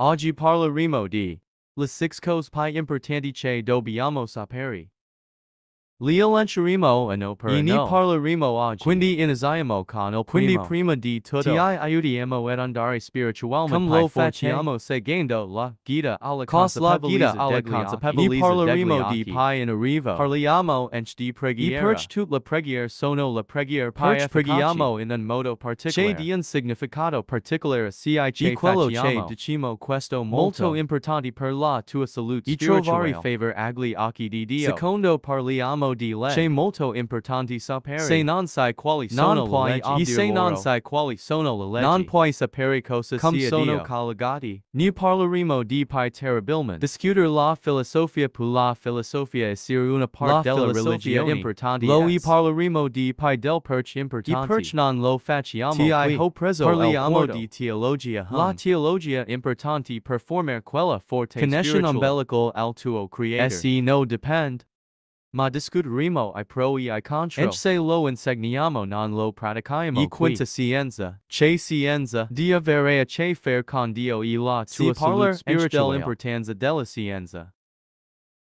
Oggi parleremo di le six cose più importanti che dobbiamo sapere. Li lanceremo no per Ini no. parleremo oggi. Quindi iniziamo con il Quindi prima di tutto. Ti aiutiamo ad andare spiritualmente Come lo facciamo seguendo la guida alla Cos la guida alla consapevolezza I parleremo degli di pi in arrivo. Parliamo anche di I preghiera. perch tut la preghiera sono la preghiera pi Perch preghiamo in un modo particolare. Che di un significato particolare ci Di che quello che facciamo. diciamo questo molto, importante per la tua salute I spirituale. trovare favor agli occhi di Dio. Secondo parliamo di lei. C'è molto importante sapere. Se non sai quali non sono puoi le leggi. se non sai quali sono le leggi. Non puoi sapere cosa Come sia sono Dio. collegati. Ne parleremo di pi terribilmente. Discutere la filosofia pu la filosofia essere una parte della religione importante Lo i parleremo di pi del perch importante. I perch non lo facciamo Ti qui. ho preso Parliamo di teologia. La teologia importante per formare quella forte Connection spiritual umbilical al tuo creator. Essi no depend. Ma discuteremo i pro e i contro. Ec se lo insegniamo non lo pratichiamo I quinta quintessenza, che scienza, di avere a che fare con Dio e la Si tua salute spirituale spirituale. importanza della scienza.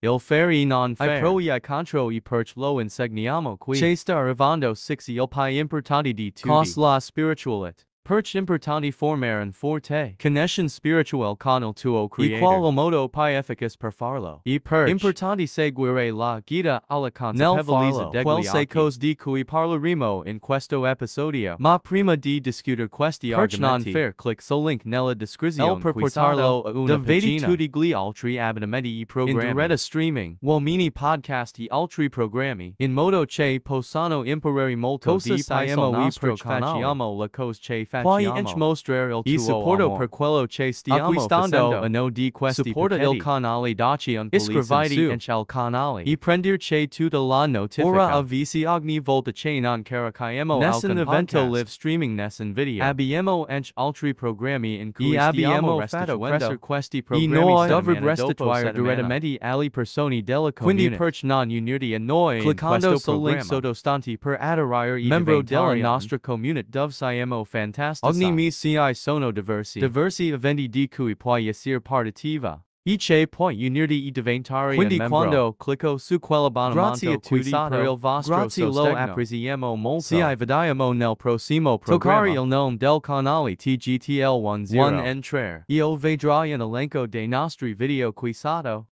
Il fare e non fare. I pro e i contro e perch lo insegniamo qui. Che sta arrivando six il pi importante di tutti. Cos la spiritualet. Perch importante formare un forte. Connection spiritual con tuo oh creator. E qual modo pi efficace per farlo. E perch. Importante seguire la guida alla consapevolezza farlo. Quel se cose di cui parleremo in questo episodio. Ma prima di discutere questi Perch non argomenti. fair, click sul link nella descrizione El per qui portarlo sotto. a una Vedi pagina. tutti gli altri abbonamenti i programmi. In diretta streaming. Uomini podcast e altri programmi. In modo che possano imparare molto Cosa di sai piamo sul e nostro canale. facciamo la cose che Poi ench mostrare il E tuo oh supporto per quello che stiamo facendo a no di questi Supporta il canale daci un Iscriviti su ench al canale. E prender che tutta la notifica. Ora avvisi ogni volta che non carichiamo Nessun evento live streaming nessun video. Abbiamo ench altri programmi in cui abbiamo stiamo restituendo questi programmi dovrebbe settimana restituire direttamente alle persone della Quindi community. perch non unirti a noi Cliccando sul link sottostante per adorare i Membro della della nostra community dove siamo fantastici. Ogni Ogni mesi sono diversi. Diversi eventi di cui puoi essere partitiva. E che puoi unirti e diventare Quindi quando clicco su quell'abbonamento Grazie a tutti per il vostro grazie lo apprezziamo molto. Ci vediamo nel prossimo Toccare programma. il nome del canale TGTL10. One entrare. Io vedrai un elenco dei nostri video qui sotto.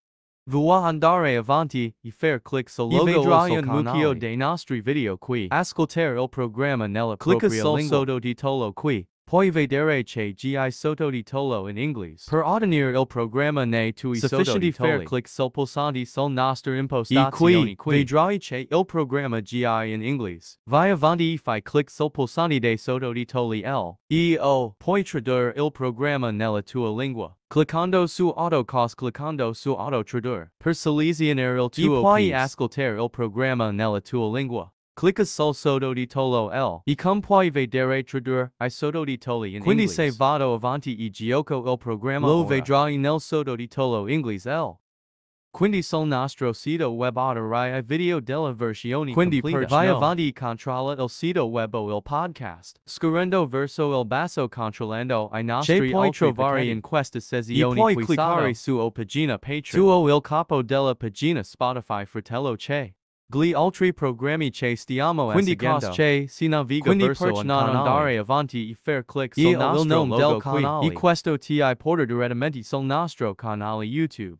Vuoi andare avanti e fare clic sul logo o canale mucchio dei nostri video qui. Ascoltare il programma nella Clicca sul lingua. sottotitolo qui. Puoi vedere che gi sotto di tolo in inglese. Per ottenere il programma nei tuoi Sufficienti sottotitoli. fare clic sul pulsante sul nostro E impostazione qui, vedrai che il programma gi in inglese. Vai avanti e fai clic sul pulsante dei sottotitoli L. E O. Puoi tradurre il programma nella tua lingua. Cliccando su autocos cliccando su autotraduire. Per selezionare il tuo puoi puoi ascoltare il programma nella tua lingua. Clicca sul sottotitolo L. E come puoi vedere tradurre i sottotitoli in Quindi se vado avanti e gioco il programma Lo vedrai nel sodo di tolo inglese L. Quindi sul nostro sito web avrai i video della versione Quindi completa. per Vai avanti e controlla il sito web o il podcast. Scorrendo verso il basso controllando i nostri puoi trovare in questa E sessione puoi qui cliccare su o pagina Patreon. Su il capo della pagina Spotify fratello che. Gli altri programmi che stiamo Quindi cos che si naviga Quindi verso un non canale. andare avanti e fare clic E sul nostro nome del logo qui. canale. E questo ti porta direttamente sul nostro canale YouTube.